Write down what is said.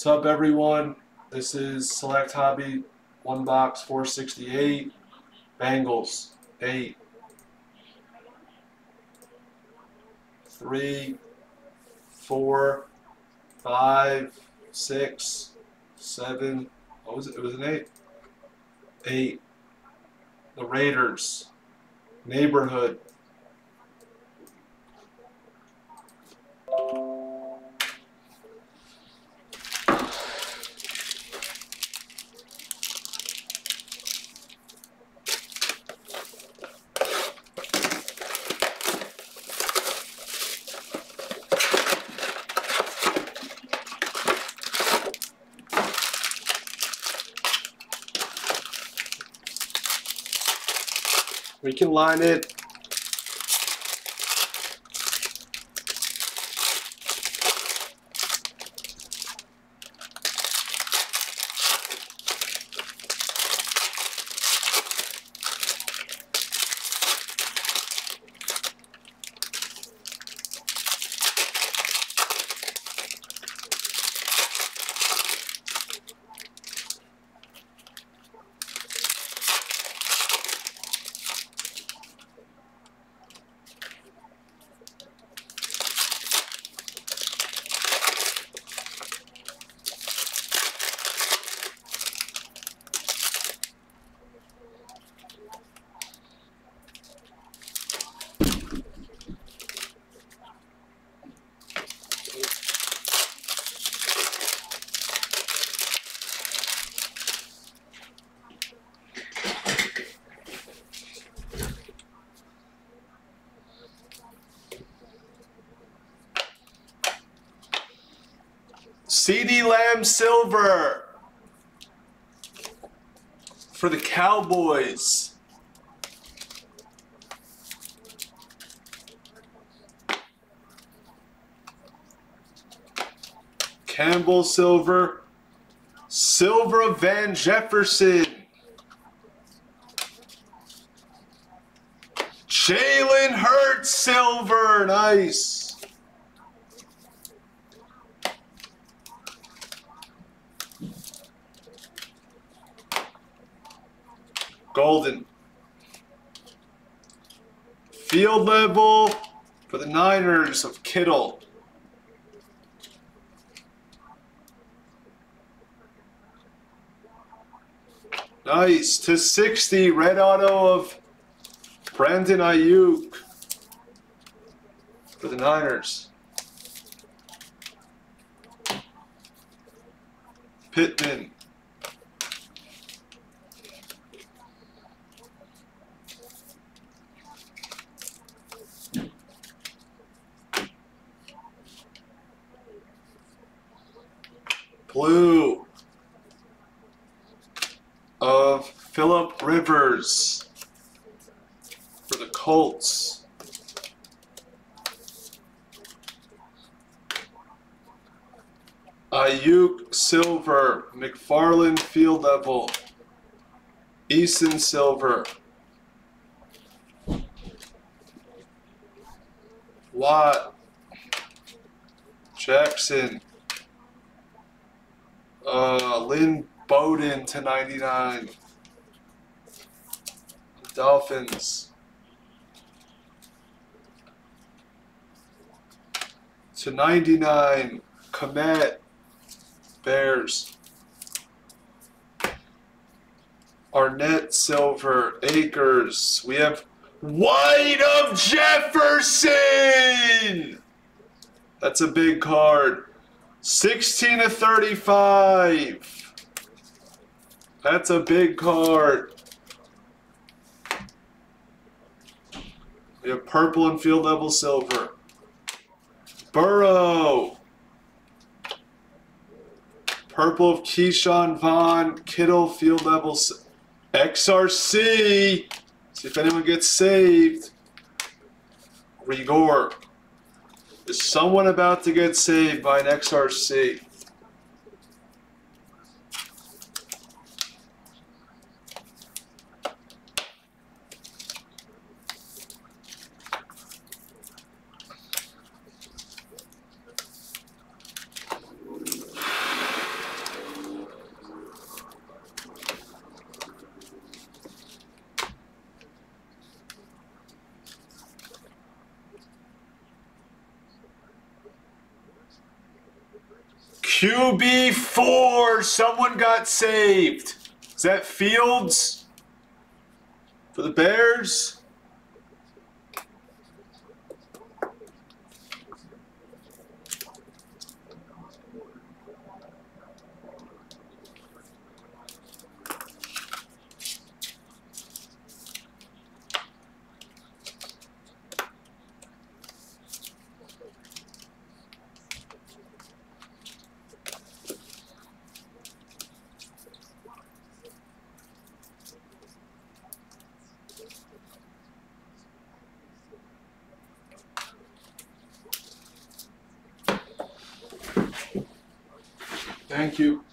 What's up, everyone? This is Select Hobby, one box 468, Bengals, 8, 3, 4, 5, 6, 7, what was it? It was an 8. 8. The Raiders, Neighborhood, We can line it. CeeDee Lamb Silver for the Cowboys. Campbell Silver. Silver Van Jefferson. Jalen Hurts Silver. Nice. Golden. Field level for the Niners of Kittle. Nice. To 60, red auto of Brandon Aiyuk for the Niners. Pittman. Blue of Philip Rivers for the Colts. Aiyuk Silver, McFarland Field Level, Eason Silver, Watt, Jackson, uh, Lynn Bowden to 99. Dolphins. To 99. Kmet. Bears. Arnette Silver. Akers. We have White of Jefferson! That's a big card. 16 to 35. That's a big card. We have purple and field level silver. Burrow. Purple of Ke'Shawn Vaughn. Kittle field level XRC. See if anyone gets saved. Rigor. Is someone about to get saved by an XRC? QB4. Someone got saved. Is that Fields for the Bears? Thank you.